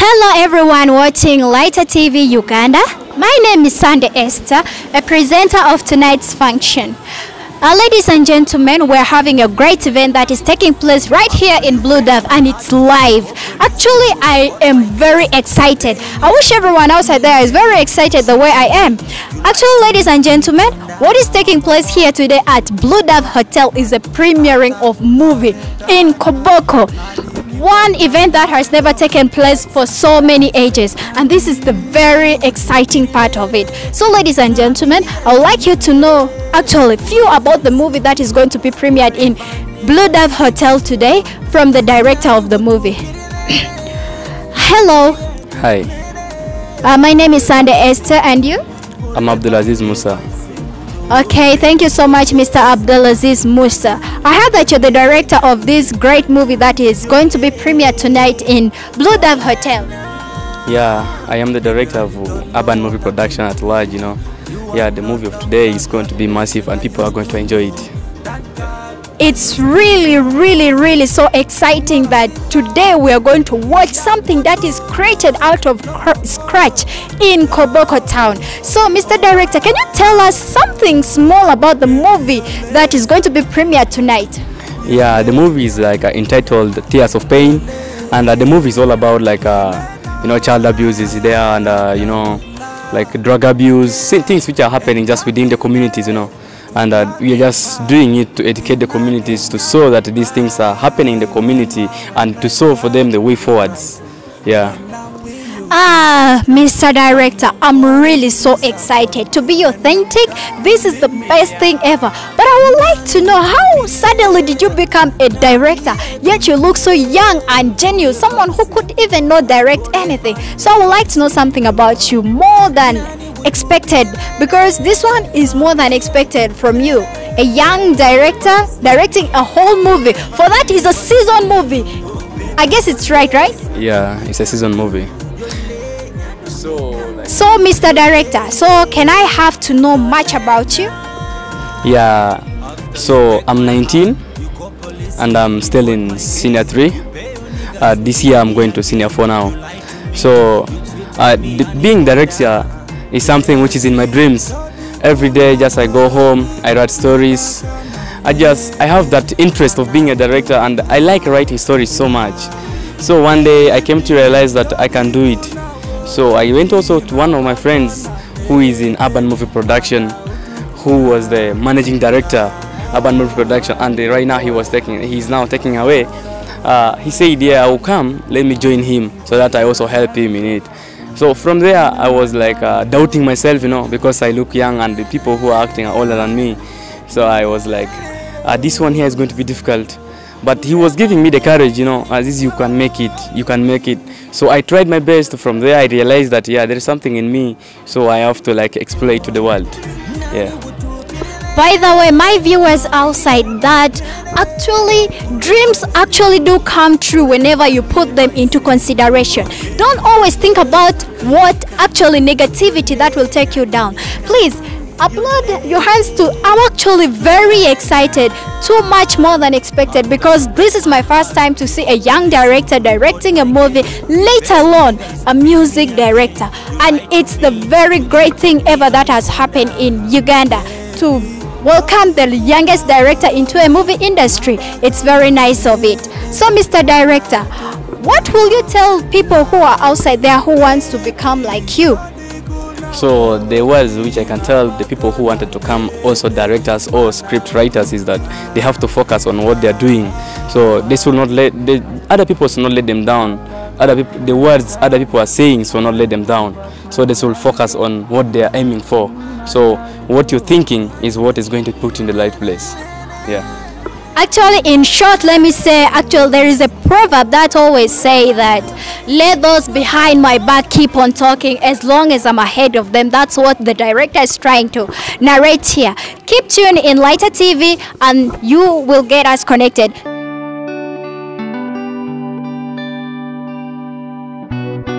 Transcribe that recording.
Hello everyone watching Lighter TV Uganda. My name is Sunday Esther, a presenter of tonight's function. Uh, ladies and gentlemen, we're having a great event that is taking place right here in Blue Dove and it's live. Actually, I am very excited. I wish everyone outside there is very excited the way I am. Actually, ladies and gentlemen, what is taking place here today at Blue Dove Hotel is a premiering of movie in Koboko one event that has never taken place for so many ages and this is the very exciting part of it so ladies and gentlemen i would like you to know actually few about the movie that is going to be premiered in blue dove hotel today from the director of the movie hello Hi, uh, my name is Sunday Esther and you I'm Abdulaziz Musa. Okay, thank you so much, Mr. Abdulaziz Musa. I heard that you're the director of this great movie that is going to be premiered tonight in Blue Dove Hotel. Yeah, I am the director of urban movie production at large, you know. Yeah, the movie of today is going to be massive and people are going to enjoy it. It's really, really, really so exciting that today we are going to watch something that is created out of cr- scratch in Koboko town. So, Mr. Director, can you tell us something small about the movie that is going to be premiered tonight? Yeah, the movie is like uh, entitled Tears of Pain and uh, the movie is all about like, uh, you know, child abuse is there and, uh, you know, like drug abuse, things which are happening just within the communities, you know. And uh, we are just doing it to educate the communities to show that these things are happening in the community and to show for them the way forwards. Yeah. Ah, Mr. Director, I'm really so excited to be authentic. This is the best thing ever. But I would like to know how suddenly did you become a director? Yet you look so young and genuine, someone who could even not direct anything. So I would like to know something about you more than expected because this one is more than expected from you. A young director directing a whole movie. For that is a season movie. I guess it's right, right? Yeah, it's a season movie. So, like, So, Mr. Director, so can I have to know much about you? Yeah, so I'm 19 and I'm still in senior 3. Uh, this year I'm going to senior 4 now. So, uh, d- being director is something which is in my dreams. Every day, just I go home, I write stories. I just I have that interest of being a director, and I like writing stories so much. So one day I came to realize that I can do it. So I went also to one of my friends who is in urban movie production, who was the managing director, urban movie production, and right now he was taking he's now taking away. Uh, he said, "Yeah, I will come. Let me join him so that I also help him in it." So from there, I was like uh, doubting myself, you know, because I look young and the people who are acting are older than me. So I was like, uh, this one here is going to be difficult. But he was giving me the courage, you know, as is you can make it, you can make it. So I tried my best. From there, I realized that, yeah, there is something in me. So I have to like explore it to the world. Yeah. By the way, my viewers outside that actually dreams actually do come true whenever you put them into consideration. Don't always think about what actually negativity that will take you down. Please upload your hands to I'm actually very excited, too much more than expected because this is my first time to see a young director directing a movie, let alone a music director. And it's the very great thing ever that has happened in Uganda to welcome the youngest director into a movie industry. It's very nice of it. So, Mr. Director, what will you tell people who are outside there who wants to become like you? So the words which I can tell the people who wanted to come also directors or script writers is that they have to focus on what they are doing. So this will not let the other people should not let them down. Other people, the words other people are saying should not let them down. So they should focus on what they are aiming for. So what you're thinking is what is going to put in the right place. Yeah. Actually, in short, let me say, actually, there is a proverb that always say that let those behind my back keep on talking as long as I'm ahead of them. That's what the director is trying to narrate here. Keep tuned in Lighter TV and you will get us connected.